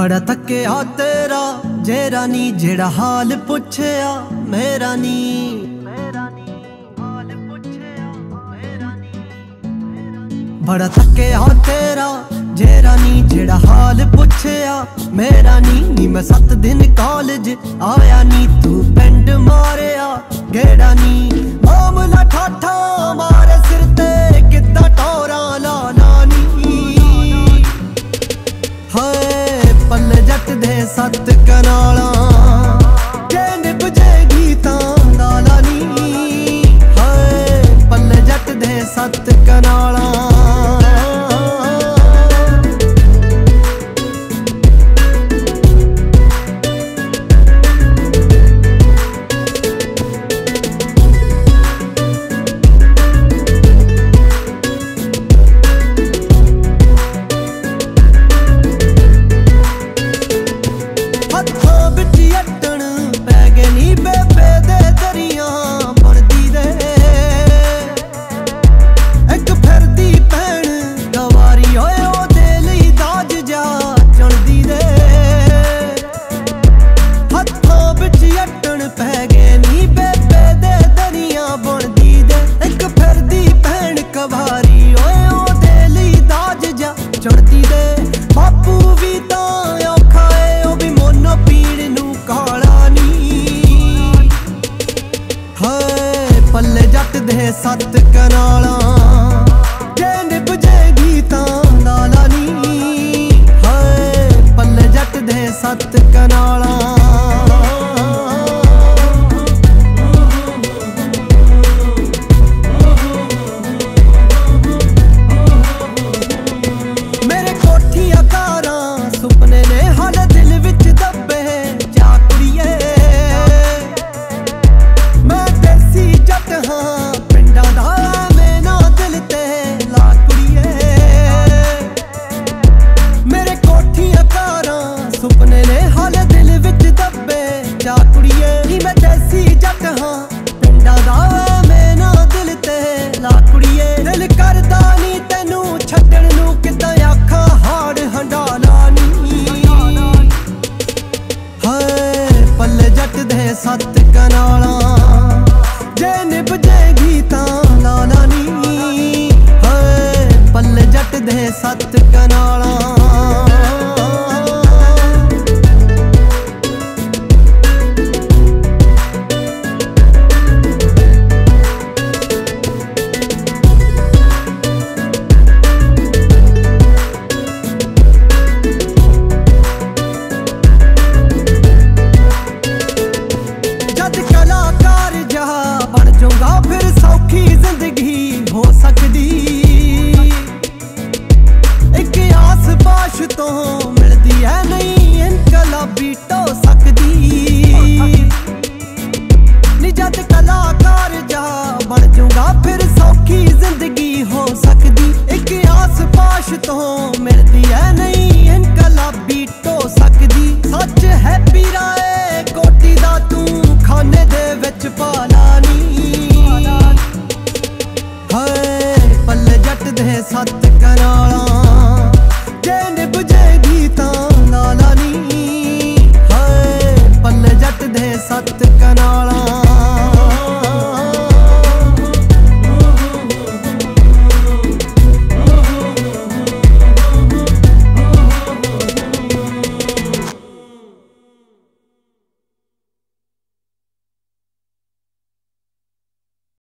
ਬੜਾ ਤੱਕਿਆ ਤੇਰਾ ਜੇਰਾ ਨੀ ਜਿਹੜਾ ਹਾਲ ਪੁੱਛਿਆ ਮੇਰਾ ਨੀ ਬੜਾ ਤੱਕਿਆ ਤੇਰਾ, ਜੇ ਰਾਨੀ ਜਿਹੜਾ ਹਾਲ ਪੁੱਛਿਆ ਮੇਰਾ ਨੀ ਨੀ, ਮੈਂ 7 ਦਿਨ ਕਾਲਜ ਆਇਆ ਨੀ, ਤੂੰ ਪਿੰਡ ਮਾਰਿਆ, ਗੇੜਾ ਨੀ। ਮਾਮਲਾ ਠਾਠਾ ਸਤ ਕਨਾਲ ਵੇ ਸੱਤ ਕਨਾਲਾਂ। ਜੇ ਨਿਭ ਜੇਗੀ ਤਾਂ ਲਾਲਾ। ਨੀ ਹਾਏ, ਪੱਲੇ ਜੱਟ ਦੇ ਸੱਤ ਕਨਾਲਾਂ। ਹਾਂ ਤੋਂ ਮਿਲਦੀ ਐ ਨਹੀਂ।